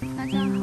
大家好。